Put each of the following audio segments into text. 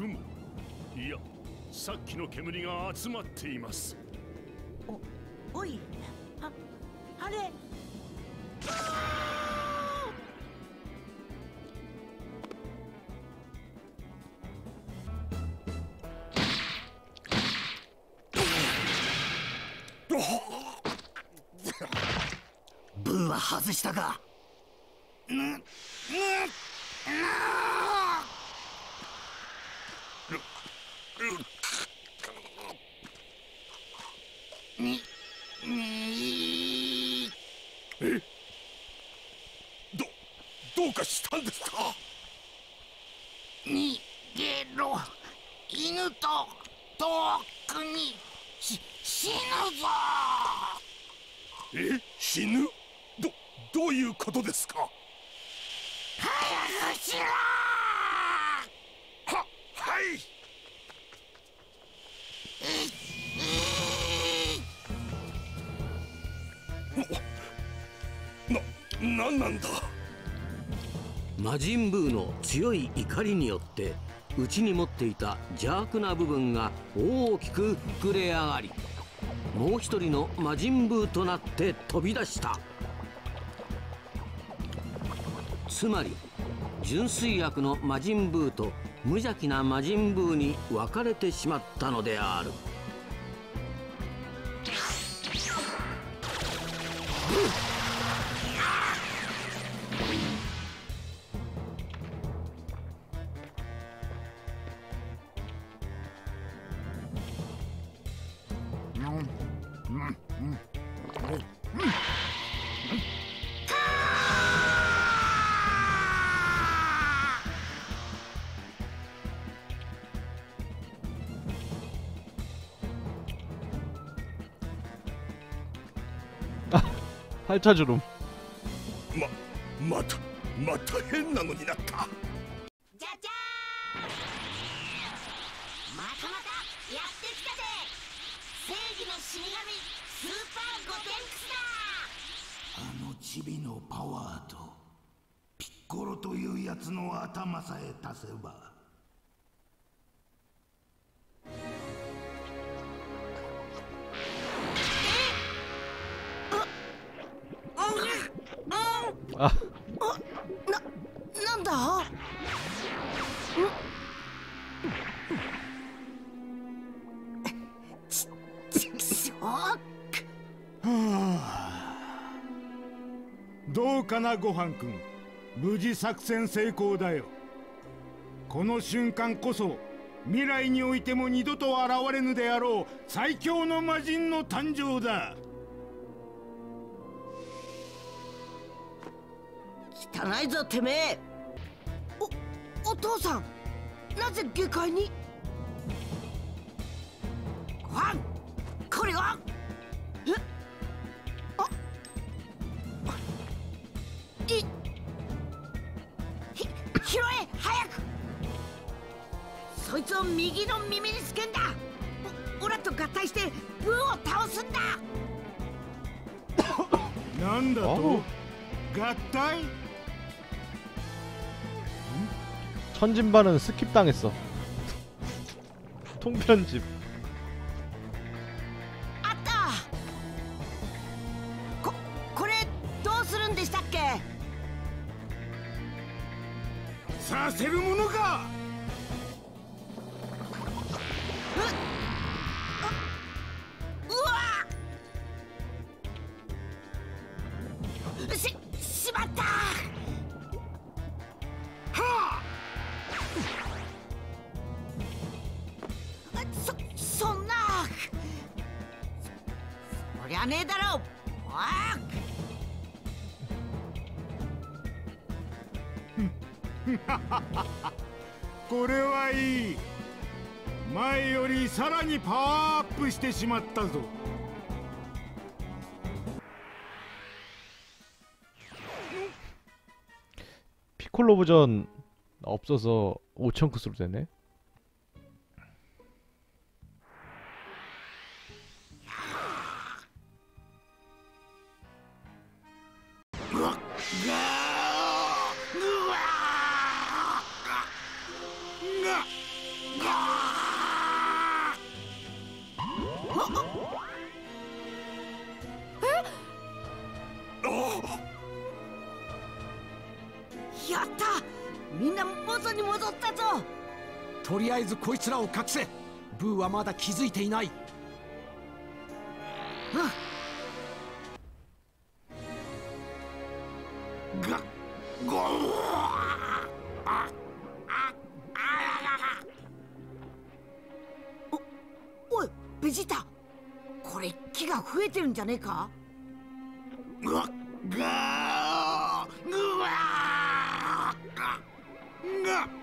雲。いやさっきの煙が集まっています。おいああれ。ブー。は外したかどどうかしたんですか逃げろ。犬と遠くに。し死ぬぞえ？死ぬ？どどういうことですか？早くしろ！ははいななんだ？魔人ブーの強い怒りによって内に持っていた邪悪な部分が大きく膨れ上がりもう一人の魔人ブーとなって飛び出した。つまり純粋悪の魔人ブーと無邪気な魔人ブーに分かれてしまったのである。 음, 음, 음. 아, 팔자 주름. 마, 마타, 마타 헬나문이 났다. 正義の死神スーパーゴテンクスだあのチビのパワーとピッコロというやつの頭さえ足せば。あななんだ？かなごはんくん。無事作戦成功だよ。この瞬間こそ未来においても二度と現れぬであろう最強の魔人の誕生だ。汚いぞてめえ。おお父さんなぜ下界に？ごはんこれは？そいつを右の耳につけんだおオラと合体してブーを倒すんだなんだと어우. 合体 천진반은 스킵 당했어 통편집 あったここれどうするんでしたっけさせるものか ししまった。はあ。そそんな。そそりゃねえだろ。わあこれはいい。前よりさらにパワーアップしてしまったぞ 피콜로 버전 없어서 5천 쿠스로 되네 ったぞ。とりあえずこいつらを隠せ。ブーはまだ気づいていない。がごおおいベジータ。これ木が増えてるんじゃねえか？ぐわがーぐわが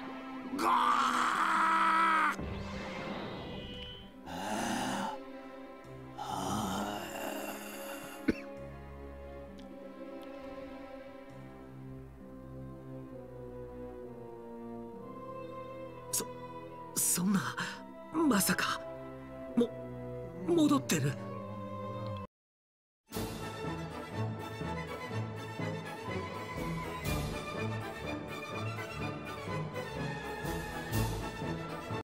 そんなまさか。も戻ってる。